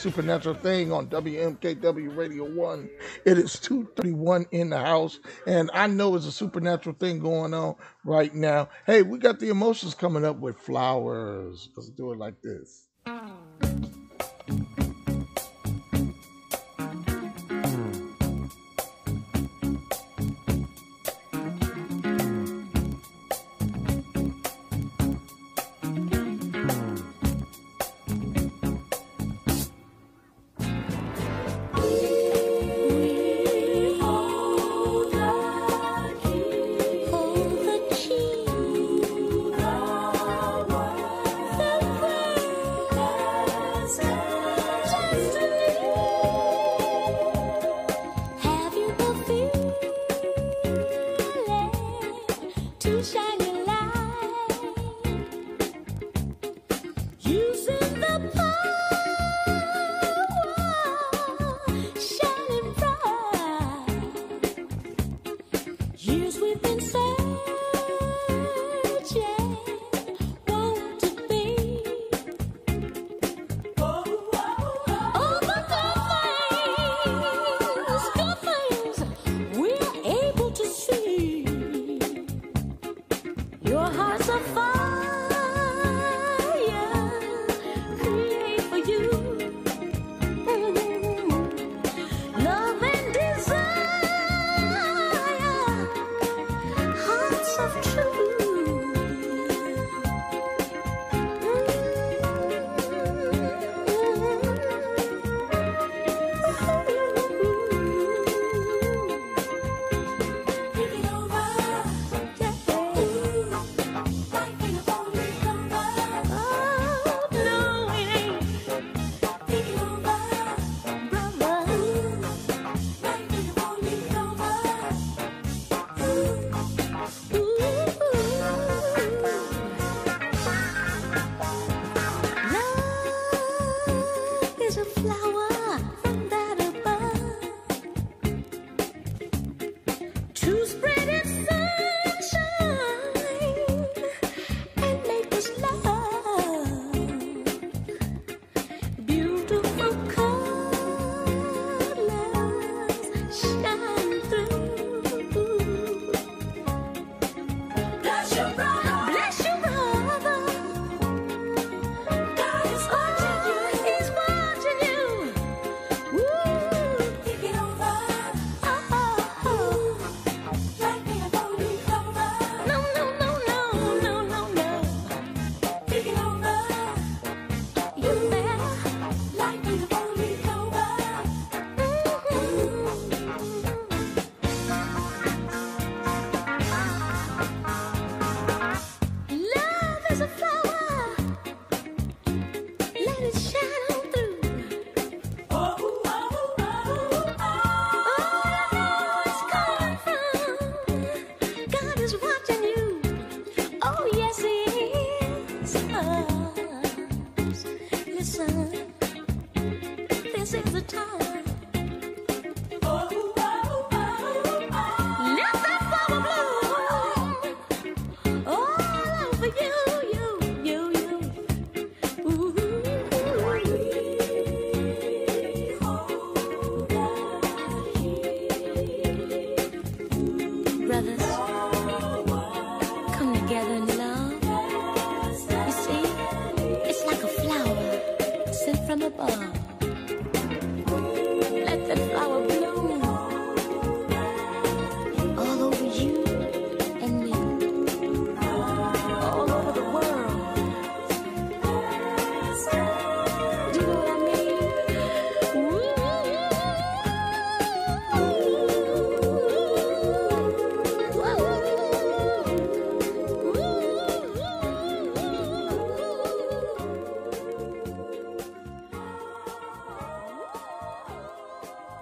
Supernatural Thing on WMKW Radio 1. It is 231 in the house, and I know it's a supernatural thing going on right now. Hey, we got the emotions coming up with flowers. Let's do it like this.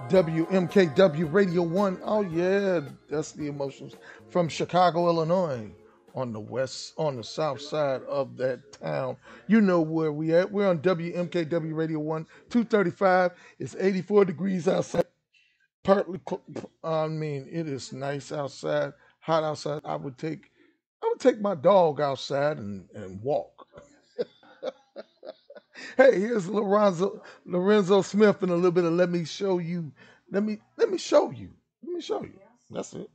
WMKW Radio 1. Oh yeah, that's the emotions from Chicago, Illinois on the west on the south side of that town. You know where we at. We're on WMKW Radio 1 235. It's 84 degrees outside. Partly I mean, it is nice outside, hot outside. I would take I would take my dog outside and, and walk. Hey, here's Lorenzo Lorenzo Smith and a little bit of let me show you. Let me let me show you. Let me show you. That's it.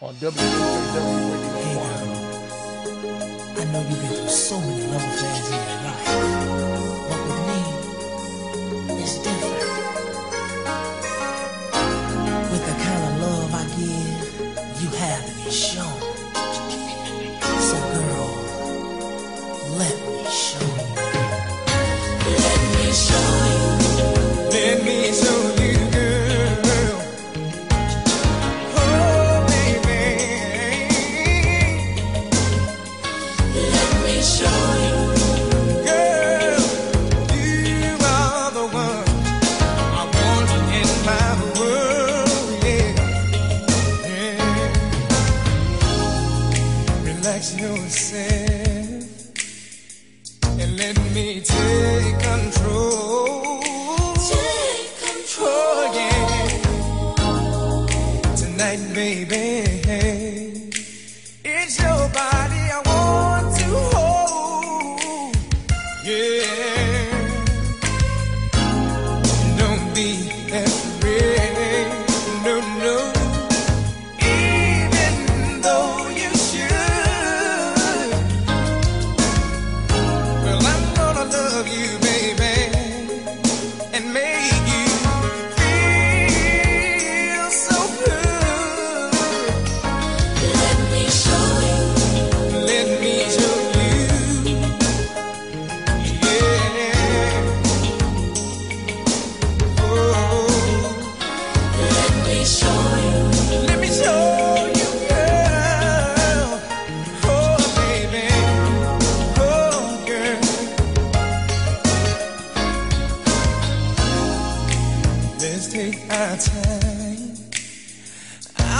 On Radio. Hey I know you've been through so many love affairs show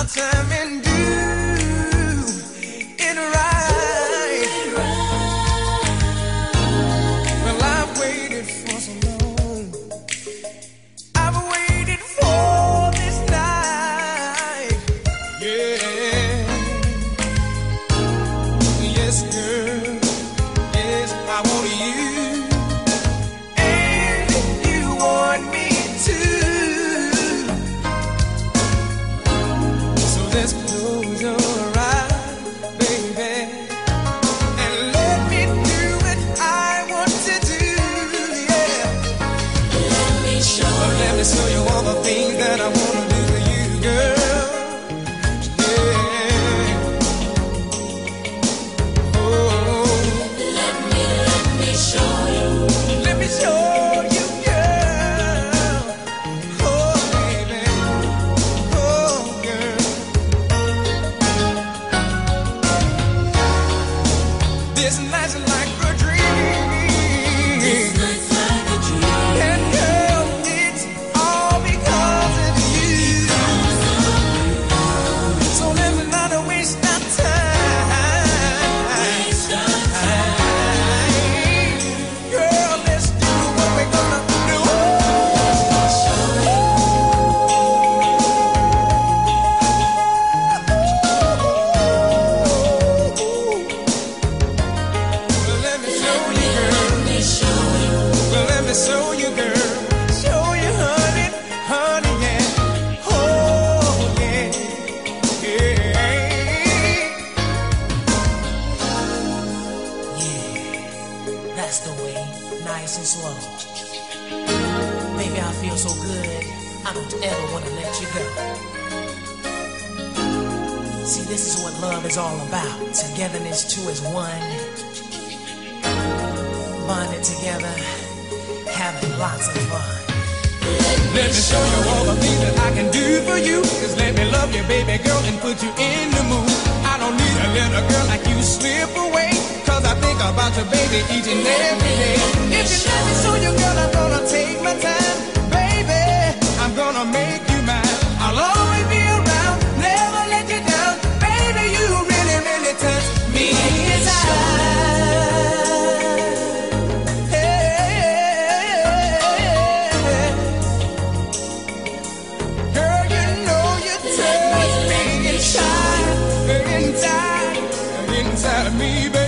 our time that's the way. Nice and slow. Baby, I feel so good. I don't ever want to let you go. See, this is what love is all about. Togetherness two is one. Bonded together, having lots of fun. Let me show you all the things that I can do for you. Just let me love you, baby girl, and put you in the mood. I don't need a girl like you slip away. About you, baby, each and every day. If you let me show you, girl, I'm gonna take my time. Baby, I'm gonna make you mine. I'll always be around, never let you down. Baby, you really, really touch me inside, inside of me, baby.